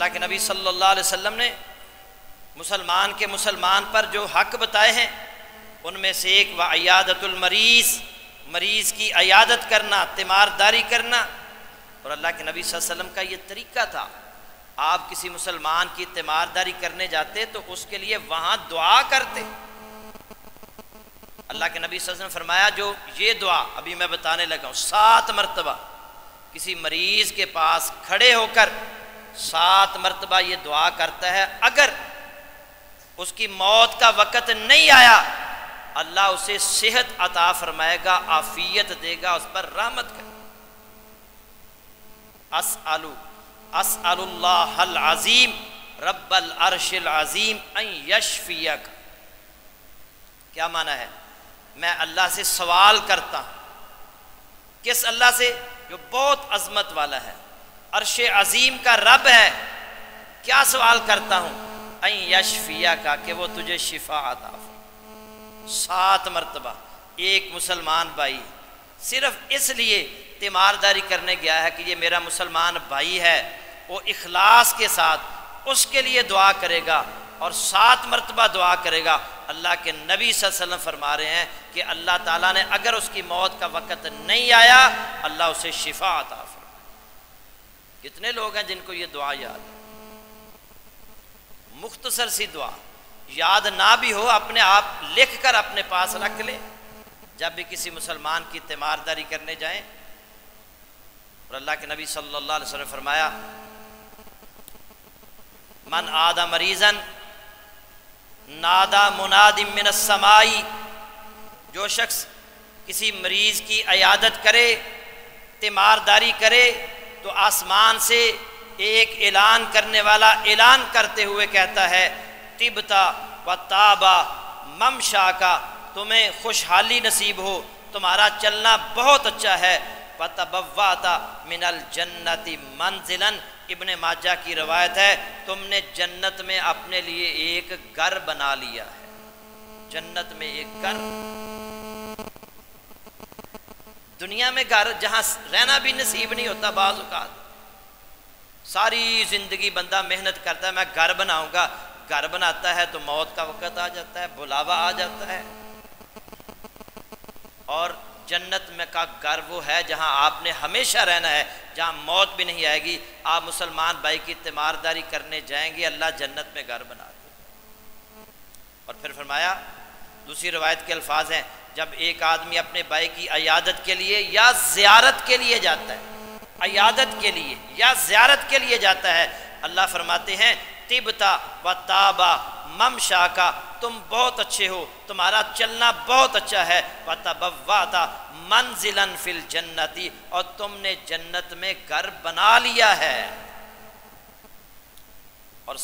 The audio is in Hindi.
अल्लाह के नबी सल्लल्लाहु अलैहि वसल्लम ने मुसलमान के मुसलमान पर जो हक बताए हैं, उनमें से एक व अयादतुल मरीज़ मरीज़ की अयादत करना, तीमारदारी करना। और अल्लाह के नबी वसल्लम का ये तरीका था, आप किसी मुसलमान की तीमारदारी करने जाते तो उसके लिए वहाँ दुआ करते। अल्लाह के नबी वसल्लम ने फरमाया, जो ये दुआ, अभी मैं बताने लगा हूँ, सात मरतबा, किसी मरीज़ के पास खड़े होकर सात मरतबा ये दुआ करता है, अगर उसकी मौत का वक़्त नहीं आया, अल्लाह उसे सेहत अता फरमाएगा, आफियत देगा, उस पर रहमत कर। अस आलू अस अज़ीम, रब्बल अरशिल अज़ीम यशफियक। क्या माना है? मैं अल्लाह से सवाल करता किस अल्लाह से? जो बहुत अजमत वाला है। अरश अजीम का रब है। क्या सवाल करता हूँ? यशफिया का कि वो तुझे शिफा अता सात मरतबा। एक मुसलमान भाई। सिर्फ़ इसलिए तीमारदारी करने गया है कि ये मेरा मुसलमान भाई है। वो इखलास के साथ उसके लिए दुआ करेगा और सात मरतबा दुआ करेगा। अल्लाह के नबी वसल्लम फरमा रहे हैं कि अल्लाह ताला ने अगर उसकी मौत का वक़्त नहीं आया, अल्लाह उसे शिफा आता कितने लोग हैं जिनको ये दुआ याद मुख्तसर सी दुआ, याद ना भी हो, अपने आप लिख कर अपने पास रख ले। जब भी किसी मुसलमान की तीमारदारी करने जाए, और अल्लाह के नबी सल्लल्लाहु अलैहि वसल्लम फरमाया, मन आदा मरीजन, नादा मुनादिम समाई। जो शख्स किसी मरीज़ की अयादत करे, तीमारदारी करे तो आसमान से एक ऐलान करने वाला ऐलान करते हुए कहता है तिबता व ताबा, ममशा का तुम्हें खुशहाली नसीब हो, तुम्हारा चलना बहुत अच्छा है। पतबवाता मिनल जन्नति मंजिलन। इब्ने माजा की रवायत है, तुमने जन्नत में अपने लिए एक घर बना लिया है। जन्नत में एक घर दुनिया में घर जहाँ रहना भी नसीब नहीं होता बाजुकात सारी ज़िंदगी बंदा मेहनत करता है, मैं घर बनाऊँगा। घर बनाता है तो मौत का वक़्त आ जाता है, बुलावा आ जाता है। और जन्नत में का घर वो है जहाँ आपने हमेशा रहना है, जहाँ मौत भी नहीं आएगी। आप मुसलमान भाई की तीमारदारी करने जाएँगे, अल्लाह जन्नत में घर बना दे। और फिर फरमाया, दूसरी रवायत के अल्फाज हैं जब एक आदमी अपने भाई की अयादत के लिए या ज़्यारत के लिए जाता है अयादत के लिए या ज़्यारत के लिए जाता है, अल्लाह फरमाते हैं तिबता व ताबा मम शाका तुम बहुत अच्छे हो, तुम्हारा चलना बहुत अच्छा है वतबवाता मंजिलन फिल जन्नती, और तुमने जन्नत में घर बना लिया है। और